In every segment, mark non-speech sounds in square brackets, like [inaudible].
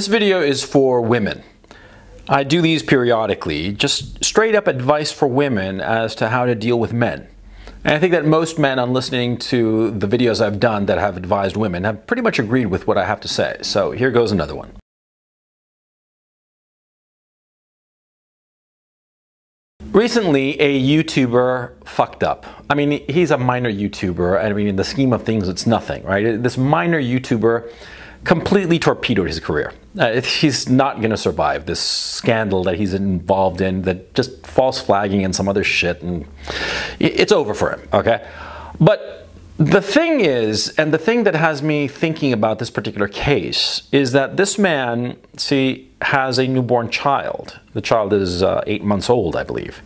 This video is for women. I do these periodically, just straight up advice for women as to how to deal with men. And I think that most men on listening to the videos I've done that have advised women have pretty much agreed with what I have to say. So here goes another one. Recently, a YouTuber fucked up. I mean, he's a minor YouTuber. I mean, in the scheme of things, it's nothing, right? This minor YouTuber completely torpedoed his career. Uh, he's not going to survive this scandal that he's involved in, that just false flagging and some other shit, and it's over for him, okay? But the thing is, and the thing that has me thinking about this particular case, is that this man, see, has a newborn child. The child is uh, eight months old, I believe.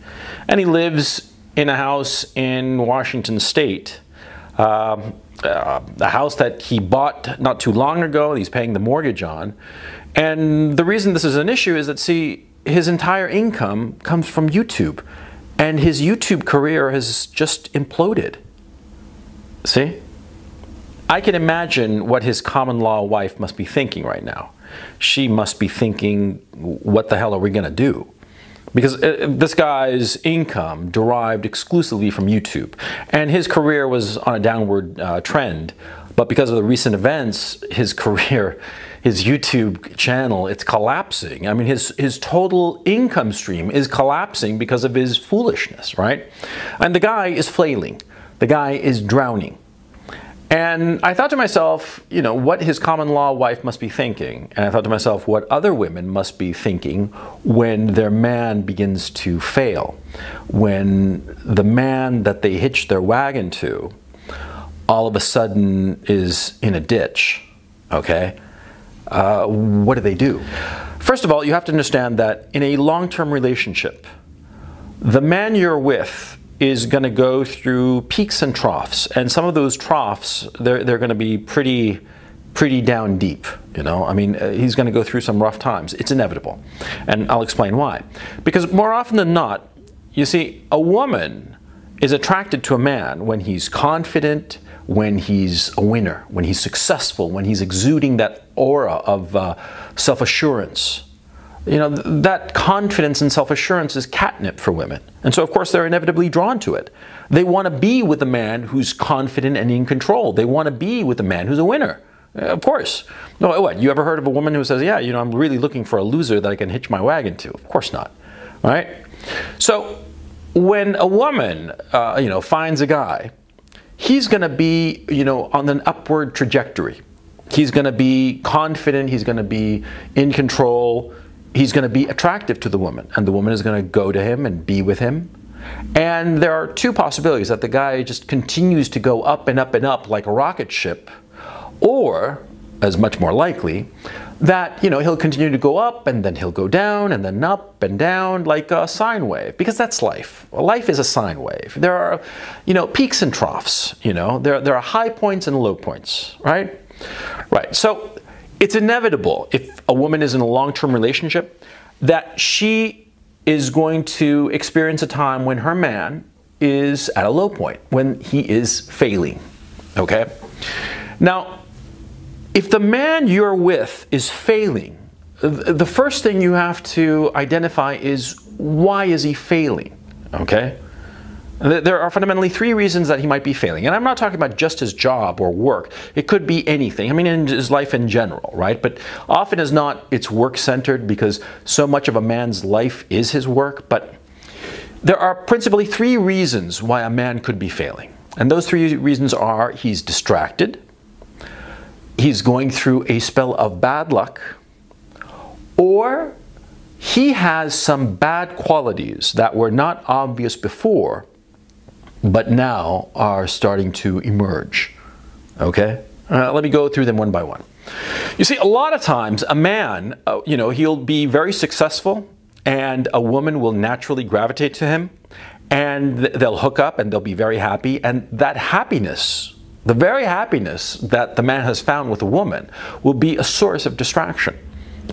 And he lives in a house in Washington State. Um, uh, a house that he bought not too long ago, he's paying the mortgage on. And the reason this is an issue is that, see, his entire income comes from YouTube. And his YouTube career has just imploded. See? I can imagine what his common law wife must be thinking right now. She must be thinking, what the hell are we going to do? Because uh, this guy's income derived exclusively from YouTube, and his career was on a downward uh, trend. But because of the recent events, his [laughs] career, his YouTube channel, it's collapsing. I mean, his, his total income stream is collapsing because of his foolishness, right? And the guy is flailing. The guy is drowning. And I thought to myself, you know, what his common law wife must be thinking. And I thought to myself, what other women must be thinking when their man begins to fail. When the man that they hitched their wagon to all of a sudden is in a ditch, okay? Uh, what do they do? First of all, you have to understand that in a long term relationship, the man you're with is going to go through peaks and troughs, and some of those troughs they're they're going to be pretty pretty down deep. You know, I mean, uh, he's going to go through some rough times. It's inevitable, and I'll explain why. Because more often than not, you see, a woman is attracted to a man when he's confident, when he's a winner, when he's successful, when he's exuding that aura of uh, self assurance you know, that confidence and self assurance is catnip for women. And so, of course, they're inevitably drawn to it. They want to be with a man who's confident and in control. They want to be with a man who's a winner. Of course. No, what? You ever heard of a woman who says, Yeah, you know, I'm really looking for a loser that I can hitch my wagon to? Of course not. Right? So, when a woman, uh, you know, finds a guy, he's going to be, you know, on an upward trajectory. He's going to be confident, he's going to be in control he's going to be attractive to the woman, and the woman is going to go to him and be with him. And there are two possibilities that the guy just continues to go up and up and up like a rocket ship, or, as much more likely, that you know he'll continue to go up and then he'll go down and then up and down like a sine wave because that's life. Life is a sine wave. There are you know peaks and troughs you know. There, there are high points and low points right? Right so it's inevitable if a woman is in a long term relationship that she is going to experience a time when her man is at a low point, when he is failing. Okay? Now, if the man you're with is failing, the first thing you have to identify is why is he failing? Okay? There are fundamentally three reasons that he might be failing. And I'm not talking about just his job or work. It could be anything. I mean, in his life in general, right? But often as not, it's work centered because so much of a man's life is his work. But there are principally three reasons why a man could be failing. And those three reasons are he's distracted, he's going through a spell of bad luck, or he has some bad qualities that were not obvious before but now are starting to emerge. Okay? Uh, let me go through them one by one. You see, a lot of times a man, uh, you know, he'll be very successful and a woman will naturally gravitate to him and they'll hook up and they'll be very happy. And that happiness, the very happiness that the man has found with a woman, will be a source of distraction.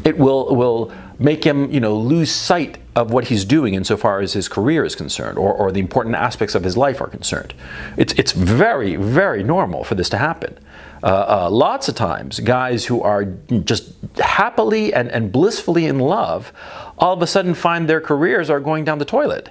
It will, will make him, you know, lose sight of what he's doing insofar as his career is concerned or, or the important aspects of his life are concerned. It's, it's very, very normal for this to happen. Uh, uh, lots of times, guys who are just happily and, and blissfully in love all of a sudden find their careers are going down the toilet.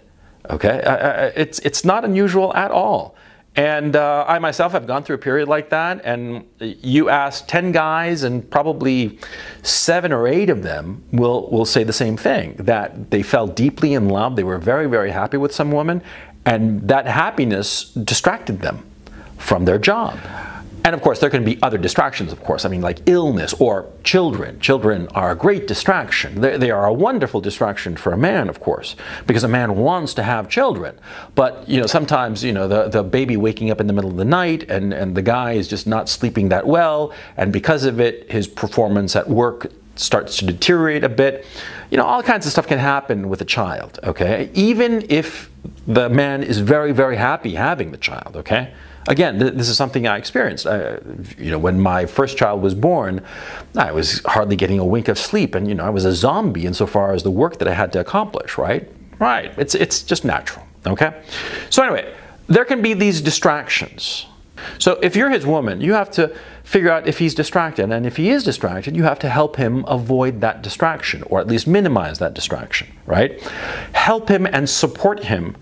Okay? Uh, uh it's, it's not unusual at all. And uh, I myself have gone through a period like that, and you ask 10 guys, and probably seven or eight of them will, will say the same thing that they fell deeply in love, they were very, very happy with some woman, and that happiness distracted them from their job. And of course, there can be other distractions, of course. I mean, like illness or children. Children are a great distraction. They, they, are a wonderful distraction for a man, of course, because a man wants to have children. But, you know, sometimes, you know, the, the baby waking up in the middle of the night and, and the guy is just not sleeping that well. And because of it, his performance at work starts to deteriorate a bit. You know, all kinds of stuff can happen with a child, okay? Even if the man is very, very happy having the child, okay? Again, th this is something I experienced. You know, when my first child was born, I was hardly getting a wink of sleep, and you know, I was a zombie insofar as the work that I had to accomplish. Right? Right. It's it's just natural. Okay. So anyway, there can be these distractions. So if you're his woman, you have to figure out if he's distracted, and if he is distracted, you have to help him avoid that distraction, or at least minimize that distraction. Right? Help him and support him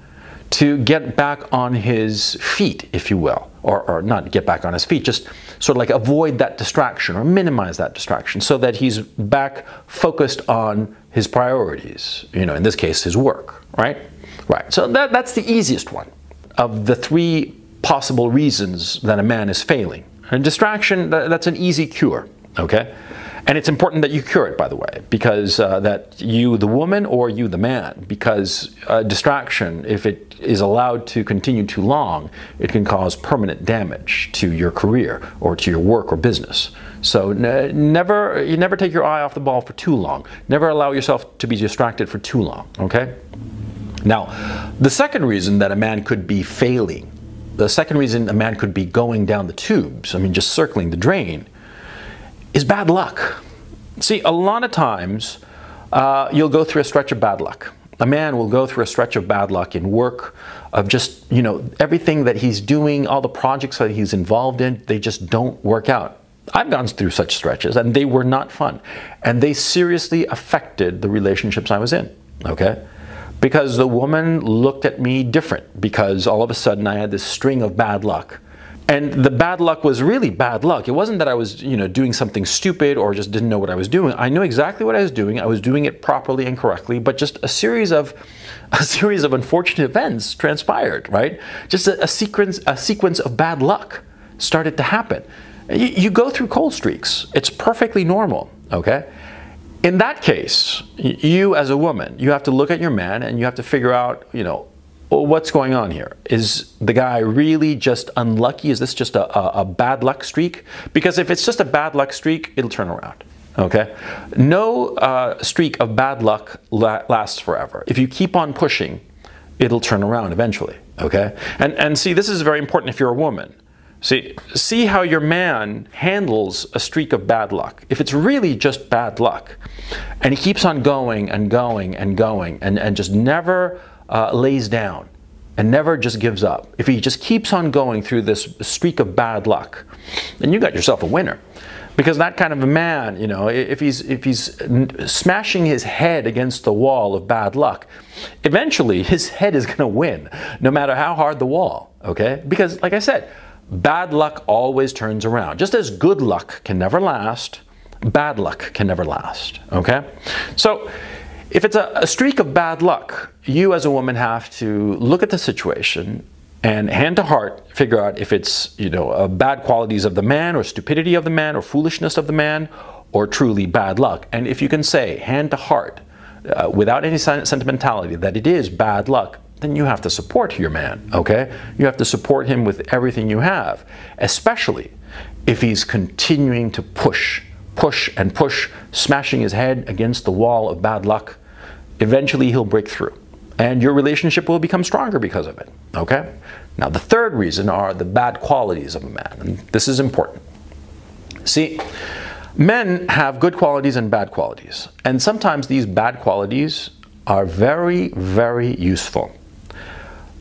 to get back on his feet, if you will, or, or not get back on his feet, just sort of like avoid that distraction or minimize that distraction so that he's back focused on his priorities, you know, in this case, his work, right? Right. So that, that's the easiest one of the three possible reasons that a man is failing. And distraction, that's an easy cure, okay? And it's important that you cure it, by the way, because uh, that you, the woman, or you, the man, because uh, distraction, if it is allowed to continue too long, it can cause permanent damage to your career or to your work or business. So never, you never take your eye off the ball for too long. Never allow yourself to be distracted for too long. Okay. Now, the second reason that a man could be failing, the second reason a man could be going down the tubes, I mean, just circling the drain is bad luck. See, a lot of times uh, you'll go through a stretch of bad luck. A man will go through a stretch of bad luck in work, of just, you know, everything that he's doing, all the projects that he's involved in, they just don't work out. I've gone through such stretches and they were not fun. And they seriously affected the relationships I was in, okay? Because the woman looked at me different because all of a sudden I had this string of bad luck and the bad luck was really bad luck. It wasn't that I was, you know, doing something stupid or just didn't know what I was doing. I knew exactly what I was doing. I was doing it properly and correctly, but just a series of [laughs] a series of unfortunate events transpired, right? Just a, a sequence a sequence of bad luck started to happen. You, you go through cold streaks. It's perfectly normal, okay? In that case, you as a woman, you have to look at your man and you have to figure out, you know, what's going on here? Is the guy really just unlucky? Is this just a, a, a, bad luck streak? Because if it's just a bad luck streak, it'll turn around. Okay? No uh, streak of bad luck la lasts forever. If you keep on pushing, it'll turn around eventually. Okay? And, and see, this is very important if you're a woman. See, see how your man handles a streak of bad luck. If it's really just bad luck, and he keeps on going and going and going and, and just never uh, lays down and never just gives up, if he just keeps on going through this streak of bad luck, then you got yourself a winner. Because that kind of a man, you know, if he's if he's smashing his head against the wall of bad luck, eventually his [laughs] head is going to win, no matter how hard the wall. Okay, because like I said, bad luck always turns around. Just as good luck can never last, bad luck can never last. Okay, so if it's a, a streak of bad luck, you as a woman have to look at the situation and hand to heart figure out if it's you know uh, bad qualities of the man or stupidity of the man or foolishness of the man or truly bad luck. And if you can say hand to heart uh, without any sentimentality that it is bad luck then you have to support your man okay? You have to support him with everything you have especially if he's continuing to push push and push smashing his head against the wall of bad luck eventually he'll break through and your relationship will become stronger because of it. Okay? Now, the third reason are the bad qualities of a man, and this is important. See, Men have good qualities and bad qualities, and sometimes these bad qualities are very, very useful.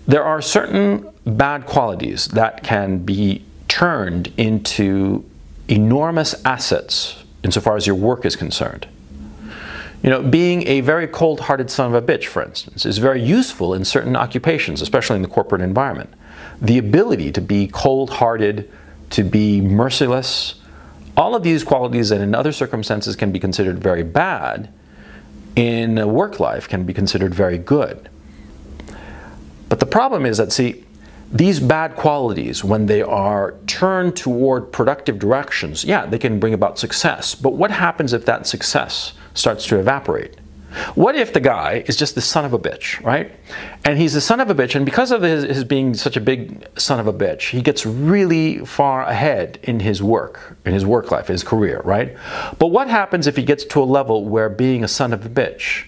There are certain bad qualities that can be turned into enormous assets insofar as your work is concerned. You know, being a very cold hearted son of a bitch, for instance, is very useful in certain occupations, especially in the corporate environment. The ability to be cold hearted, to be merciless, all of these qualities that in other circumstances can be considered very bad, in work life can be considered very good. But the problem is that, see, these bad qualities, when they are turned toward productive directions, yeah, they can bring about success. But what happens if that success starts to evaporate? What if the guy is just the son of a bitch, right? And he's the son of a bitch, and because of his, his, being such a big son of a bitch, he gets really far ahead in his work, in his work life, his career, right? But what happens if he gets to a level where being a son of a bitch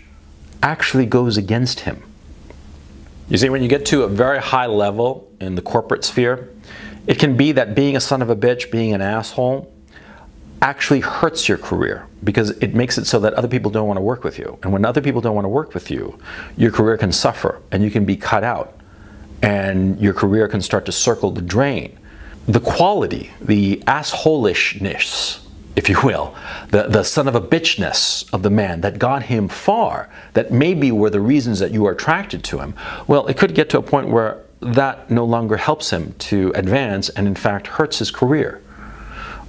actually goes against him? You see, when you get to a very high level in the corporate sphere, it can be that being a son of a bitch, being an asshole, actually hurts your career because it makes it so that other people don't want to work with you. And when other people don't want to work with you, your career can suffer and you can be cut out and your career can start to circle the drain. The quality, the assholishness, if you will, the, the son of a bitchness of the man that got him far, that maybe were the reasons that you are attracted to him, well, it could get to a point where that no longer helps him to advance and in fact hurts his career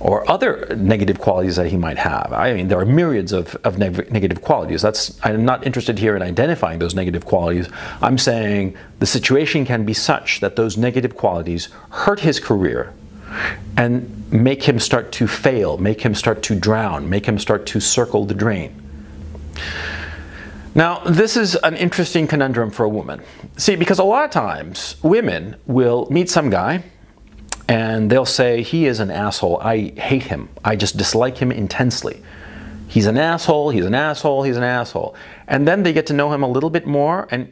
or other negative qualities that he might have. I mean, there are myriads of, of neg negative qualities. That's I'm not interested here in identifying those negative qualities. I'm saying the situation can be such that those negative qualities hurt his career and make him start to fail, make him start to drown, make him start to circle the drain. Now, this is an interesting conundrum for a woman. See, because a lot of times women will meet some guy and they'll say, He is an asshole. I hate him. I just dislike him intensely. He's an asshole, he's an asshole, he's an asshole. And then they get to know him a little bit more, and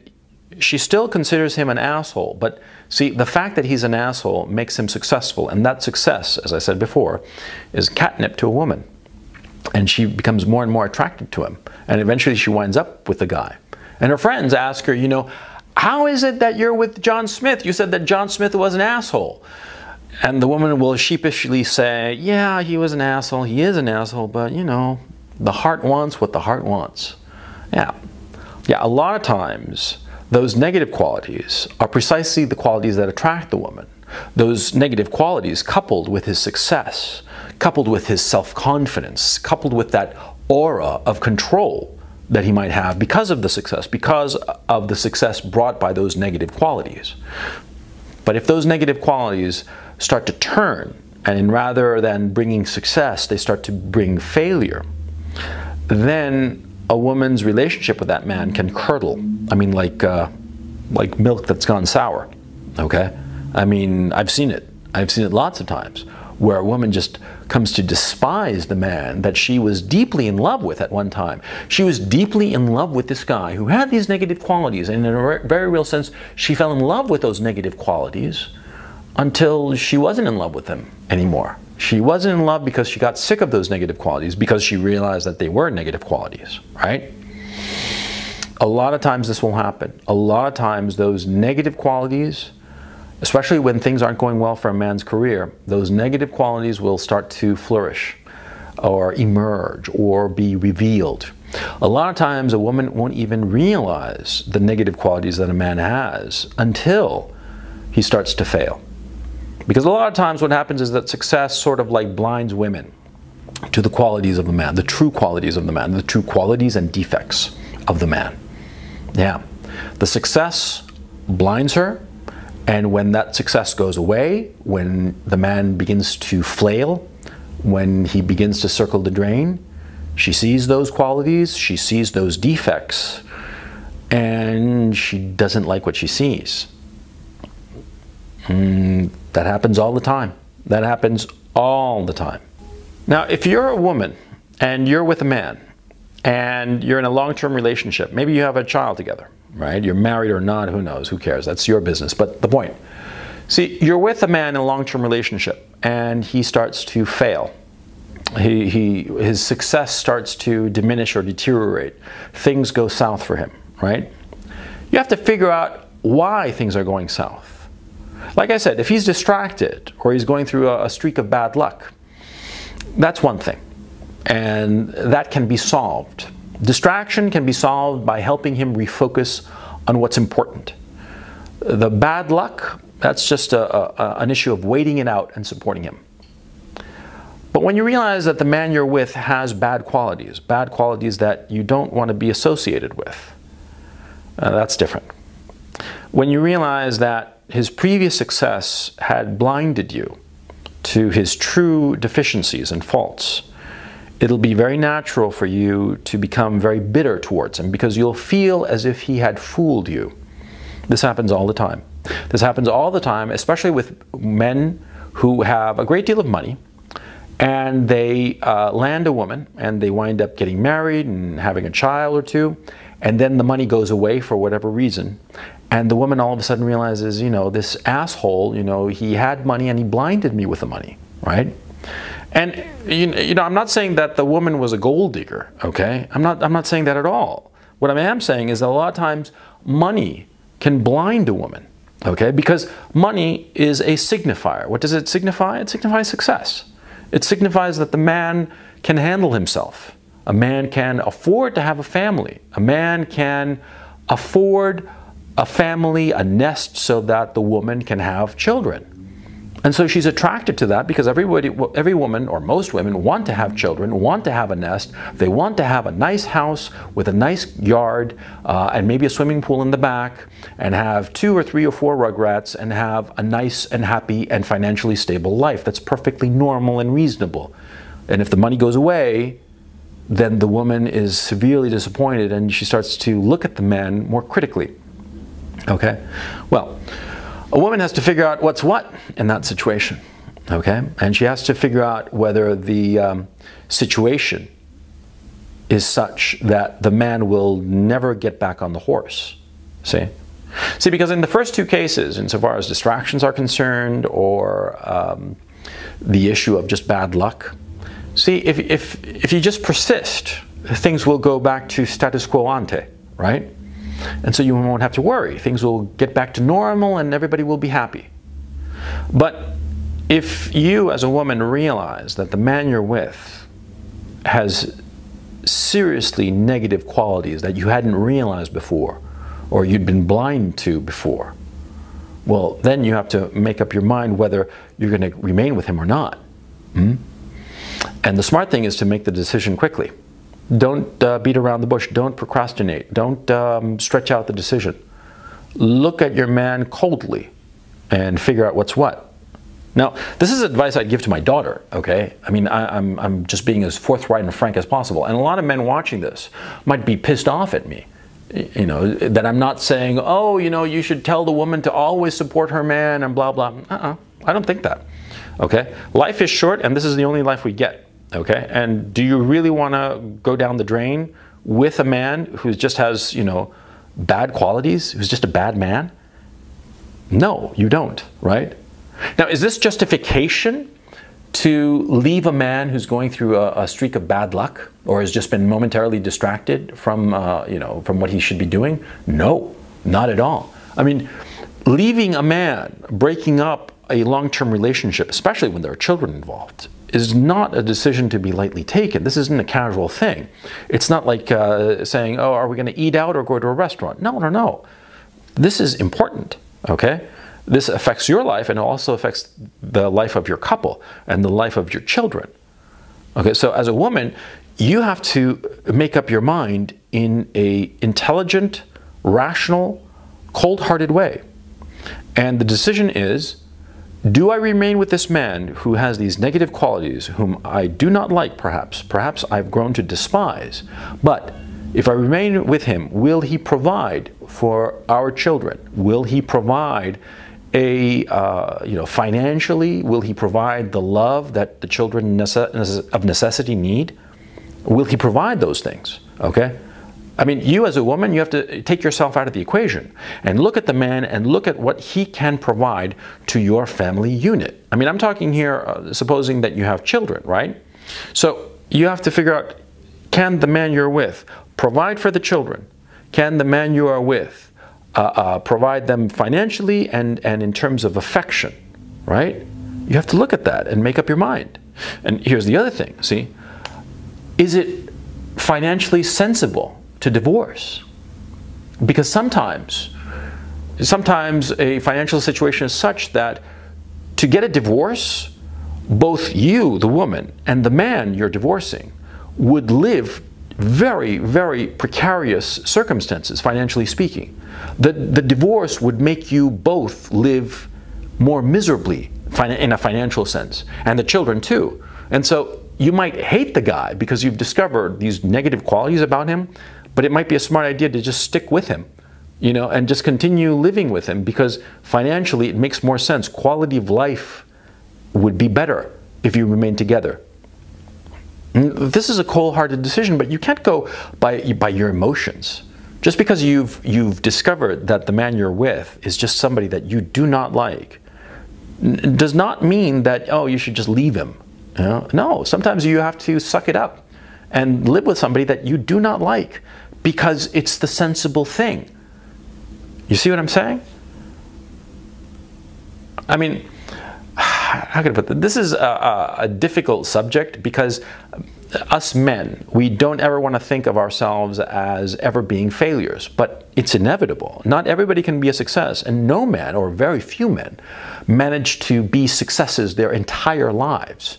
she still considers him an asshole. But see, the fact that he's an asshole makes him successful, and that success, as I said before, is catnip to a woman. And she becomes more and more attracted to him. And eventually she winds up with the guy. And her friends ask her, you know, how is it that you're with John Smith? You said that John Smith was an asshole. And the woman will sheepishly say, Yeah, he was an asshole. He is an asshole, but you know, the heart wants what the heart wants. Yeah. Yeah, a lot of times, those negative qualities are precisely the qualities that attract the woman. Those negative qualities, coupled with his success, coupled with his self confidence, coupled with that aura of control that he might have because of the success, because of the success brought by those negative qualities. But if those negative qualities start to turn, and rather than bringing success, they start to bring failure, then a woman's relationship with that man can curdle. I mean, like, uh, like milk that's gone sour. Okay? I mean, I've seen it. I've seen it lots of times where a woman just comes to despise the man that she was deeply in love with at one time. She was deeply in love with this guy who had these negative qualities, and in a very real sense, she fell in love with those negative qualities until she wasn't in love with him anymore. She wasn't in love because she got sick of those negative qualities because she realized that they were negative qualities, right? A lot of times this will happen. A lot of times those negative qualities, especially when things aren't going well for a man's career, those negative qualities will start to flourish or emerge or be revealed. A lot of times a woman won't even realize the negative qualities that a man has until he starts to fail. Because a lot of times what happens is that success sort of like blinds women to the qualities of the man, the true qualities of the man, the true qualities and defects of the man. Yeah. The success blinds her, and when that success goes away, when the man begins to flail, when he begins to circle the drain, she sees those qualities, she sees those defects, and she doesn't like what she sees. Mm, that happens all the time. That happens all the time. Now, if you're a woman and you're with a man and you're in a long term relationship, maybe you have a child together, right? You're married or not, who knows? Who cares? That's your business. But the point see, you're with a man in a long term relationship and he starts to fail. he, he, his success starts to diminish or deteriorate. Things go south for him, right? You have to figure out why things are going south. Like I said, if he's distracted or he's going through a, streak of bad luck, that's one thing. And that can be solved. Distraction can be solved by helping him refocus on what's important. The bad luck, that's just a, a, an issue of waiting it out and supporting him. But when you realize that the man you're with has bad qualities, bad qualities that you don't want to be associated with, uh, that's different. When you realize that his previous success had blinded you to his true deficiencies and faults, it'll be very natural for you to become very bitter towards him because you'll feel as if he had fooled you. This happens all the time. This happens all the time, especially with men who have a great deal of money and they uh, land a woman and they wind up getting married and having a child or two and then the money goes away for whatever reason and the woman all of a sudden realizes you know this asshole you know he had money and he blinded me with the money right? And you know i'm not saying that the woman was a gold digger okay? I'm not i'm not saying that at all. What i am saying is that a lot of times money can blind a woman okay? Because money is a signifier. What does it signify? It signifies success. It signifies that the man can handle himself. A man can afford to have a family. A man can afford a family, a nest, so that the woman can have children. And so she's attracted to that because everybody, every woman, or most women, want to have children, want to have a nest. They want to have a nice house with a nice yard uh, and maybe a swimming pool in the back, and have two or three or four rugrats and have a nice and happy and financially stable life. That's perfectly normal and reasonable. And if the money goes away, then the woman is severely disappointed and she starts to look at the man more critically. Okay? Well, a woman has to figure out what's what in that situation, okay? And she has to figure out whether the um, situation is such that the man will never get back on the horse. See? See, because in the first two cases, insofar as distractions are concerned or um, the issue of just bad luck, see, if, if, if you just persist, things will go back to status quo ante, right? And so you won't have to worry. Things will get back to normal and everybody will be happy. But if you as a woman realize that the man you're with has seriously negative qualities that you hadn't realized before or you'd been blind to before, well, then you have to make up your mind whether you're going to remain with him or not. Hmm? And the smart thing is to make the decision quickly. Don't uh, beat around the bush. Don't procrastinate. Don't um, stretch out the decision. Look at your man coldly and figure out what's what. Now, this is advice I'd give to my daughter, okay? I mean, I, am I'm, I'm just being as forthright and frank as possible. And a lot of men watching this might be pissed off at me, you know, that I'm not saying, oh, you know, you should tell the woman to always support her man and blah, blah. Uh-uh. I don't think that, okay? Life is short and this is the only life we get. Okay, and do you really want to go down the drain with a man who just has, you know, bad qualities, who's just a bad man? No, you don't, right? Now, is this justification to leave a man who's going through a, a streak of bad luck or has just been momentarily distracted from, uh, you know, from what he should be doing? No, not at all. I mean, leaving a man, breaking up a long-term relationship, especially when there are children involved, is not a decision to be lightly taken. This isn't a casual thing. It's not like uh, saying, oh, are we going to eat out or go to a restaurant? No, no, no. This is important, okay? This affects your life and it also affects the life of your couple and the life of your children. Okay, so as a woman, you have to make up your mind in a intelligent, rational, cold-hearted way. And the decision is, do I remain with this man who has these negative qualities, whom I do not like perhaps, perhaps I've grown to despise, but if I remain with him, will he provide for our children? Will he provide a, uh, you know, financially? Will he provide the love that the children of necessity need? Will he provide those things? Okay? I mean, you as a woman, you have to take yourself out of the equation and look at the man and look at what he can provide to your family unit. I mean, I'm talking here, uh, supposing that you have children, right? So you have to figure out can the man you're with provide for the children? Can the man you are with uh, uh, provide them financially and, and in terms of affection, right? You have to look at that and make up your mind. And here's the other thing see, is it financially sensible to divorce? Because sometimes, sometimes a financial situation is such that to get a divorce, both you, the woman, and the man you're divorcing would live very, very precarious circumstances, financially speaking. The, the divorce would make you both live more miserably in a financial sense, and the children too. And so you might hate the guy because you've discovered these negative qualities about him, but it might be a smart idea to just stick with him, you know, and just continue living with him because financially it makes more sense. Quality of life would be better if you remain together. This is a cold-hearted decision, but you can't go by, by your emotions. Just because you've, you've discovered that the man you're with is just somebody that you do not like, does not mean that, oh, you should just leave him. You know? No, sometimes you have to suck it up and live with somebody that you do not like because it's the sensible thing. You see what I'm saying? I mean, [sighs] how can I put this? This is a, a difficult subject because us men, we don't ever want to think of ourselves as ever being failures, but it's inevitable. Not everybody can be a success, and no man, or very few men, manage to be successes their entire lives.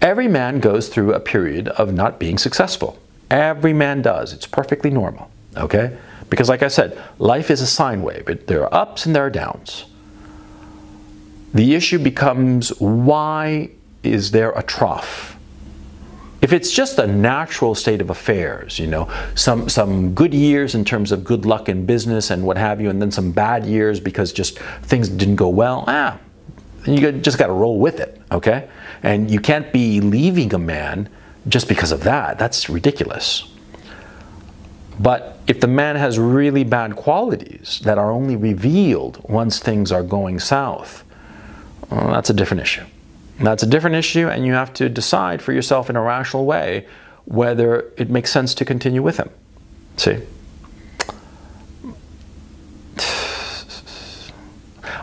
Every man goes through a period of not being successful. Every man does. It's perfectly normal, okay? Because like I said, life is a sine wave. There are ups and there are downs. The issue becomes why is there a trough? If it's just a natural state of affairs, you know, some, some good years in terms of good luck in business and what have you, and then some bad years because just things didn't go well, ah, you just got to roll with it, okay? And you can't be leaving a man just because of that. That's ridiculous. But if the man has really bad qualities that are only revealed once things are going south, well, that's a different issue. That's a different issue, and you have to decide for yourself in a rational way whether it makes sense to continue with him. See?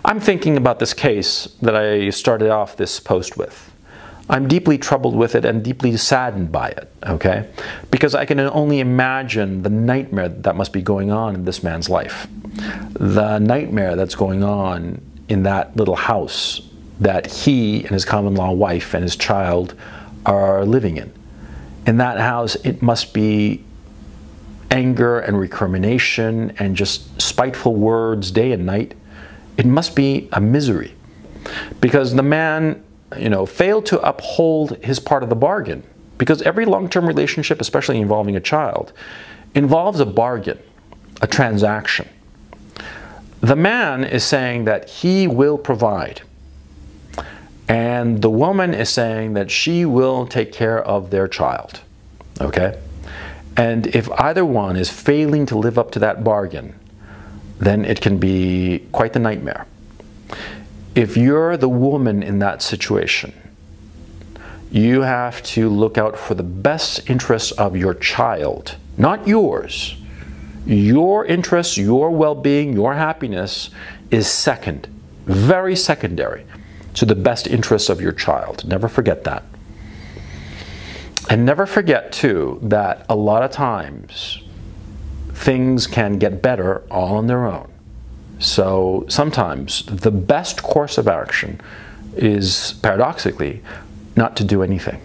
I'm thinking about this case that I started off this post with. I'm deeply troubled with it and deeply saddened by it, okay? Because I can only imagine the nightmare that must be going on in this man's life. The nightmare that's going on in that little house that he and his common law wife and his child are living in. In that house, it must be anger and recrimination and just spiteful words day and night. It must be a misery because the man, you know, failed to uphold his part of the bargain. Because every long-term relationship, especially involving a child, involves a bargain, a transaction. The man is saying that he will provide. And the woman is saying that she will take care of their child. Okay? And if either one is failing to live up to that bargain, then it can be quite the nightmare. If you're the woman in that situation, you have to look out for the best interests of your child, not yours. Your interests, your well being, your happiness is second, very secondary to the best interests of your child. Never forget that. And never forget, too, that a lot of times things can get better all on their own. So sometimes the best course of action is paradoxically not to do anything.